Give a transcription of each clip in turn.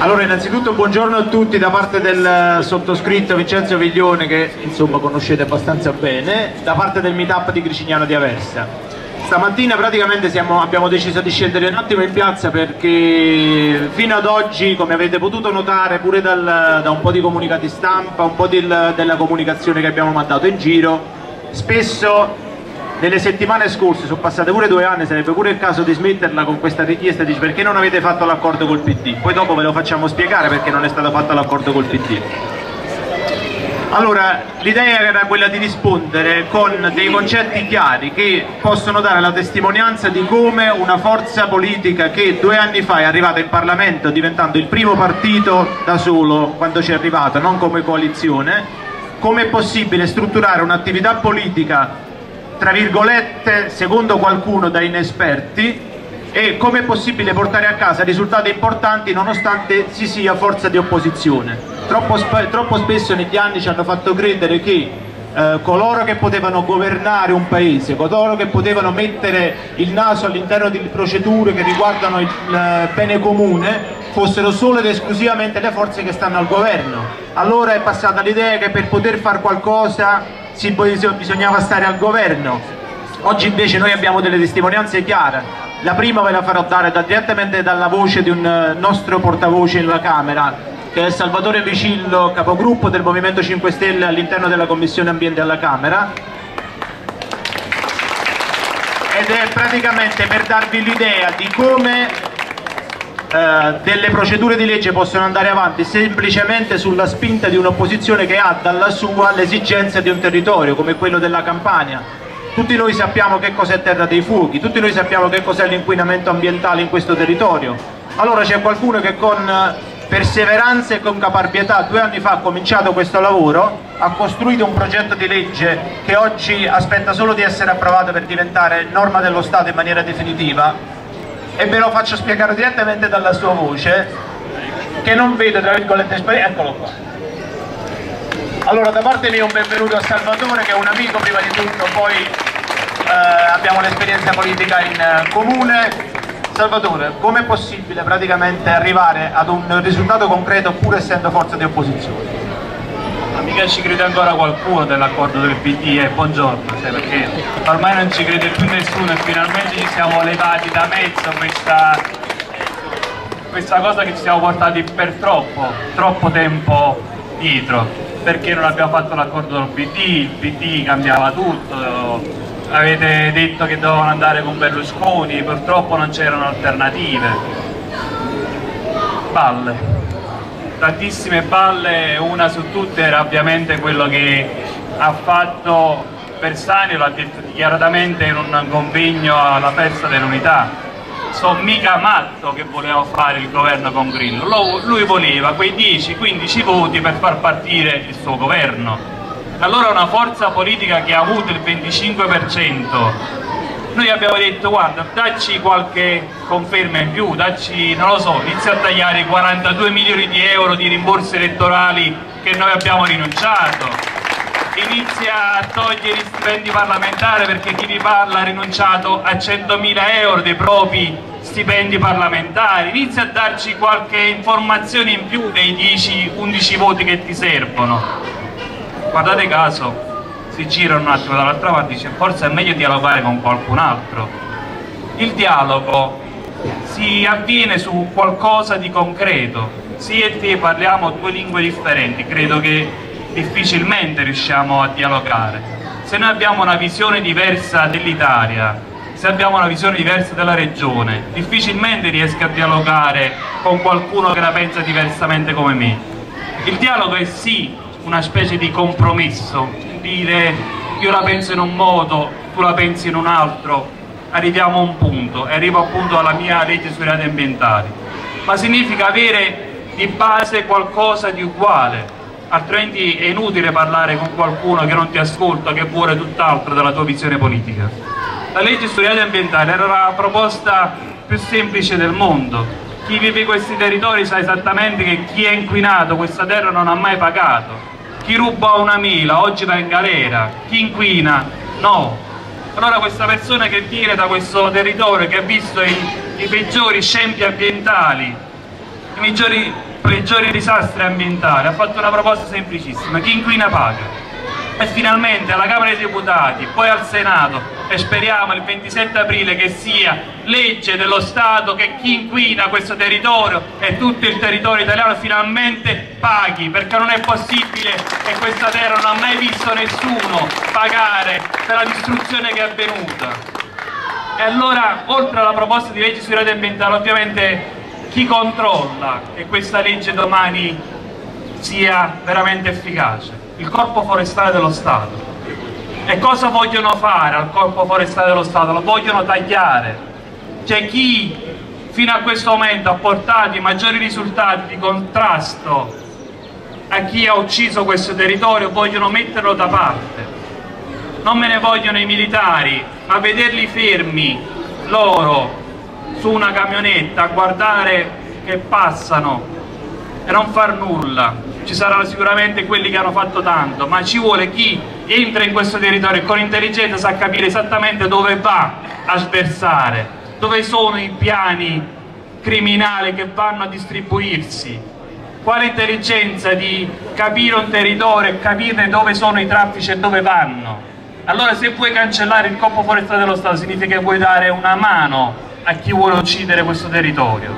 Allora, innanzitutto buongiorno a tutti da parte del sottoscritto Vincenzo Viglione che insomma conoscete abbastanza bene, da parte del meetup di Gricignano di Aversa. Stamattina praticamente siamo, abbiamo deciso di scendere un attimo in piazza perché fino ad oggi, come avete potuto notare pure dal, da un po' di comunicati stampa, un po' del, della comunicazione che abbiamo mandato in giro, spesso nelle settimane scorse, sono passate pure due anni, sarebbe pure il caso di smetterla con questa richiesta, dice perché non avete fatto l'accordo col PD? Poi dopo ve lo facciamo spiegare perché non è stato fatto l'accordo col PD. Allora, l'idea era quella di rispondere con dei concetti chiari che possono dare la testimonianza di come una forza politica che due anni fa è arrivata in Parlamento diventando il primo partito da solo quando ci è arrivata, non come coalizione, come è possibile strutturare un'attività politica tra virgolette, secondo qualcuno da inesperti, e come è possibile portare a casa risultati importanti nonostante si sia forza di opposizione. Troppo, troppo spesso negli anni ci hanno fatto credere che eh, coloro che potevano governare un paese, coloro che potevano mettere il naso all'interno di procedure che riguardano il, il bene comune fossero solo ed esclusivamente le forze che stanno al governo. Allora è passata l'idea che per poter fare qualcosa si, bisognava stare al governo. Oggi invece noi abbiamo delle testimonianze chiare. La prima ve la farò dare da, direttamente dalla voce di un eh, nostro portavoce nella Camera, che è Salvatore Vicillo, capogruppo del Movimento 5 Stelle all'interno della Commissione Ambiente alla Camera. Ed è praticamente per darvi l'idea di come eh, delle procedure di legge possono andare avanti semplicemente sulla spinta di un'opposizione che ha dalla sua l'esigenza di un territorio come quello della Campania. Tutti noi sappiamo che cos'è Terra dei Fuochi, tutti noi sappiamo che cos'è l'inquinamento ambientale in questo territorio. Allora c'è qualcuno che con perseveranza e con caparbietà due anni fa ha cominciato questo lavoro, ha costruito un progetto di legge che oggi aspetta solo di essere approvato per diventare norma dello Stato in maniera definitiva e ve lo faccio spiegare direttamente dalla sua voce che non vedo tra virgolette esperienza eccolo qua allora da parte mia un benvenuto a Salvatore che è un amico prima di tutto poi eh, abbiamo l'esperienza politica in eh, comune Salvatore com'è possibile praticamente arrivare ad un risultato concreto pur essendo forza di opposizione? Mica ci crede ancora qualcuno dell'accordo del PD eh, buongiorno, cioè perché? Ormai non ci crede più nessuno e finalmente ci siamo levati da mezzo questa, questa cosa che ci siamo portati per troppo, troppo tempo dietro, perché non abbiamo fatto l'accordo del PD, il PD cambiava tutto, avete detto che dovevano andare con Berlusconi, purtroppo non c'erano alternative. Balle tantissime balle, una su tutte era ovviamente quello che ha fatto Bersani, l'ha detto dichiaratamente in un convegno alla festa dell'unità. Sono mica matto che voleva fare il governo con Grillo, lui voleva quei 10-15 voti per far partire il suo governo. Allora una forza politica che ha avuto il 25% noi abbiamo detto guarda dacci qualche conferma in più, dacci, non lo so, inizia a tagliare i 42 milioni di euro di rimborsi elettorali che noi abbiamo rinunciato, inizia a togliere gli stipendi parlamentari perché chi vi parla ha rinunciato a 100.000 euro dei propri stipendi parlamentari, inizia a darci qualche informazione in più dei 10-11 voti che ti servono. Guardate caso, si girano un attimo dall'altra parte e dice forse è meglio dialogare con qualcun altro. Il dialogo si avviene su qualcosa di concreto. Sì e te parliamo due lingue differenti, credo che difficilmente riusciamo a dialogare. Se noi abbiamo una visione diversa dell'Italia, se abbiamo una visione diversa della regione, difficilmente riesco a dialogare con qualcuno che la pensa diversamente come me. Il dialogo è sì una specie di compromesso, dire io la penso in un modo, tu la pensi in un altro, arriviamo a un punto e arrivo appunto alla mia legge sui reati ambientali, ma significa avere di base qualcosa di uguale, altrimenti è inutile parlare con qualcuno che non ti ascolta, che vuole tutt'altro dalla tua visione politica. La legge sui reati ambientali era la proposta più semplice del mondo, chi vive in questi territori sa esattamente che chi è inquinato questa terra non ha mai pagato chi ruba una mela oggi va in galera, chi inquina no. Allora questa persona che viene da questo territorio, che ha visto i, i peggiori scempi ambientali, i peggiori peggiori disastri ambientali, ha fatto una proposta semplicissima, chi inquina paga e finalmente alla Camera dei Deputati, poi al Senato e speriamo il 27 aprile che sia legge dello Stato che chi inquina questo territorio e tutto il territorio italiano finalmente paghi perché non è possibile che questa terra non ha mai visto nessuno pagare per la distruzione che è avvenuta. E allora, oltre alla proposta di legge sui reti ambientali, ovviamente chi controlla che questa legge domani sia veramente efficace? Il corpo forestale dello Stato. E cosa vogliono fare al corpo forestale dello Stato? Lo vogliono tagliare. C'è chi fino a questo momento ha portato i maggiori risultati di contrasto a chi ha ucciso questo territorio, vogliono metterlo da parte. Non me ne vogliono i militari, ma vederli fermi, loro, su una camionetta a guardare che passano e non far nulla ci saranno sicuramente quelli che hanno fatto tanto, ma ci vuole chi entra in questo territorio e con intelligenza sa capire esattamente dove va a sversare, dove sono i piani criminali che vanno a distribuirsi, quale intelligenza di capire un territorio e capire dove sono i traffici e dove vanno. Allora se vuoi cancellare il corpo forestale dello Stato significa che vuoi dare una mano a chi vuole uccidere questo territorio.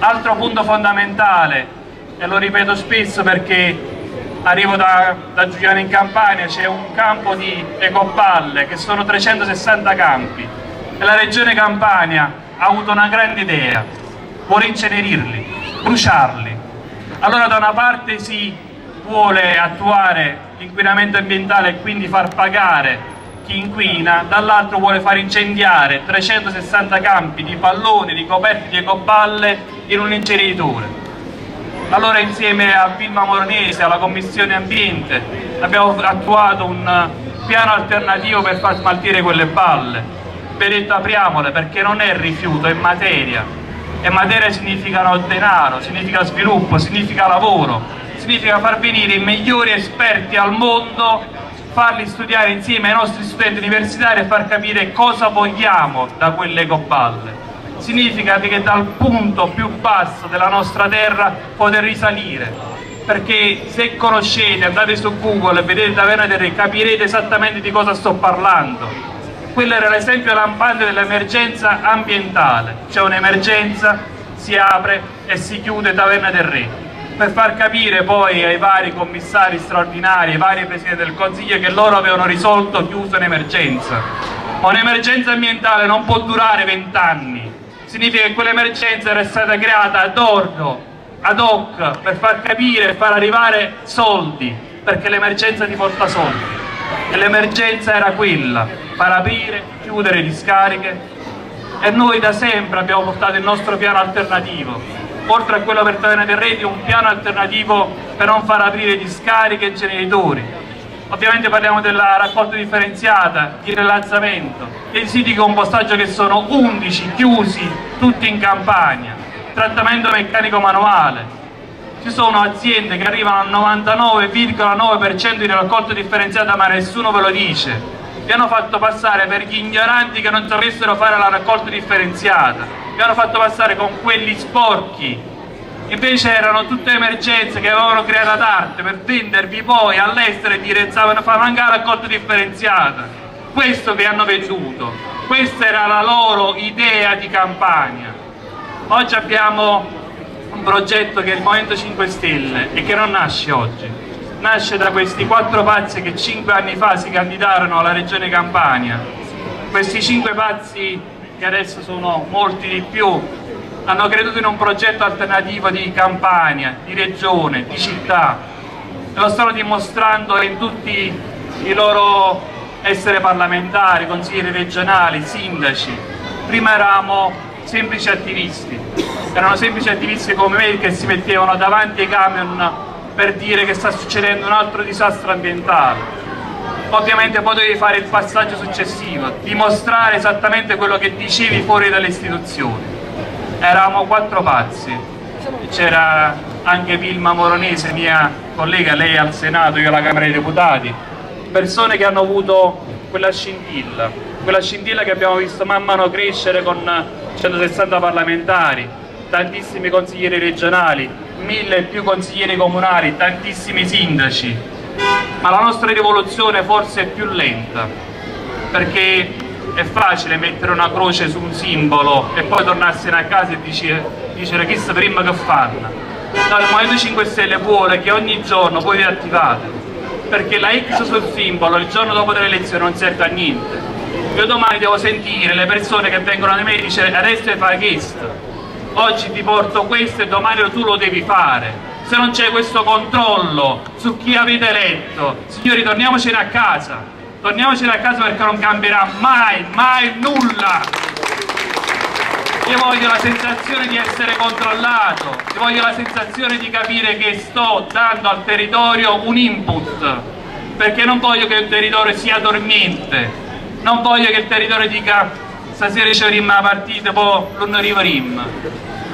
Altro punto fondamentale, e lo ripeto spesso perché arrivo da, da Giuliano in Campania, c'è un campo di ecopalle che sono 360 campi e la regione Campania ha avuto una grande idea, vuole incenerirli, bruciarli. Allora da una parte si vuole attuare l'inquinamento ambientale e quindi far pagare chi inquina, dall'altro vuole far incendiare 360 campi di palloni ricoperti di ecoballe in un inceneritore. Allora insieme a Vilma Moronese, alla Commissione Ambiente, abbiamo attuato un piano alternativo per far smaltire quelle balle. Detto apriamole perché non è rifiuto, è materia. E materia significa denaro, significa sviluppo, significa lavoro, significa far venire i migliori esperti al mondo, farli studiare insieme ai nostri studenti universitari e far capire cosa vogliamo da quelle ecoballe significa che dal punto più basso della nostra terra poter risalire. Perché se conoscete, andate su Google e vedete Taverna del Re capirete esattamente di cosa sto parlando. Quello era l'esempio lampante dell'emergenza ambientale. C'è un'emergenza, si apre e si chiude Taverna del Re. Per far capire poi ai vari commissari straordinari, ai vari presidenti del Consiglio che loro avevano risolto chiuso un'emergenza ma un'emergenza ambientale non può durare vent'anni significa che quell'emergenza era stata creata ad ordo, ad hoc, per far capire e far arrivare soldi, perché l'emergenza ti porta soldi. E l'emergenza era quella, far aprire, chiudere discariche. E noi da sempre abbiamo portato il nostro piano alternativo, oltre a quello per Taverna del Reti, un piano alternativo per non far aprire discariche e generatori, Ovviamente parliamo della raccolta differenziata, di rilazzamento, dei siti di compostaggio che sono 11 chiusi, tutti in campagna, trattamento meccanico manuale. Ci sono aziende che arrivano al 99,9% di raccolta differenziata ma nessuno ve lo dice. Vi hanno fatto passare per gli ignoranti che non dovessero fare la raccolta differenziata. Vi hanno fatto passare con quelli sporchi invece erano tutte emergenze che avevano creato ad arte per vendervi poi all'estero e dire stavano fare mancare raccolta differenziata. Questo vi hanno venduto. Questa era la loro idea di campagna. Oggi abbiamo un progetto che è il Movimento 5 Stelle e che non nasce oggi. Nasce da questi quattro pazzi che cinque anni fa si candidarono alla regione Campania. Questi cinque pazzi che adesso sono molti di più hanno creduto in un progetto alternativo di campagna, di regione, di città lo stanno dimostrando in tutti i loro essere parlamentari, consiglieri regionali, sindaci. Prima eravamo semplici attivisti, erano semplici attivisti come me che si mettevano davanti ai camion per dire che sta succedendo un altro disastro ambientale. Ovviamente poi dovevi fare il passaggio successivo, dimostrare esattamente quello che dicevi fuori dalle istituzioni eravamo quattro pazzi, c'era anche Vilma Moronese, mia collega, lei al Senato, io alla Camera dei Deputati, persone che hanno avuto quella scintilla, quella scintilla che abbiamo visto man mano crescere con 160 parlamentari, tantissimi consiglieri regionali, mille e più consiglieri comunali, tantissimi sindaci, ma la nostra rivoluzione forse è più lenta, perché è facile mettere una croce su un simbolo e poi tornarsene a casa e dire chissà prima che fanno. No, il Movimento 5 Stelle vuole che ogni giorno voi vi attivate, perché la X sul simbolo il giorno dopo delle elezioni non serve a niente. Io domani devo sentire le persone che vengono da me e dicono adesso fai questo, oggi ti porto questo e domani tu lo devi fare. Se non c'è questo controllo su chi avete eletto, signori torniamocene a casa, torniamocene a casa perché non cambierà mai, mai nulla. Io voglio la sensazione di essere controllato, io voglio la sensazione di capire che sto dando al territorio un input, perché non voglio che il territorio sia dormiente, non voglio che il territorio dica stasera ci rimma la partita, poi non arriva rim.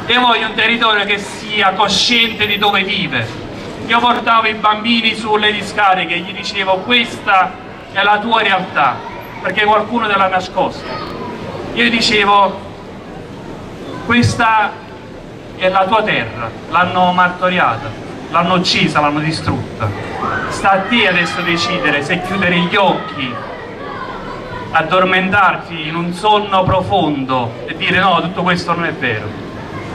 Io voglio un territorio che sia cosciente di dove vive. Io portavo i bambini sulle discariche e gli dicevo questa è la tua realtà, perché qualcuno te l'ha nascosta. Io dicevo questa è la tua terra, l'hanno martoriata, l'hanno uccisa, l'hanno distrutta. Sta a te adesso decidere se chiudere gli occhi addormentarti in un sonno profondo e dire no, tutto questo non è vero.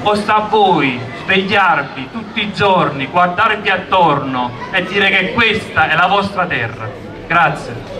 O sta a voi svegliarvi tutti i giorni, guardarvi attorno e dire che questa è la vostra terra. Grazie.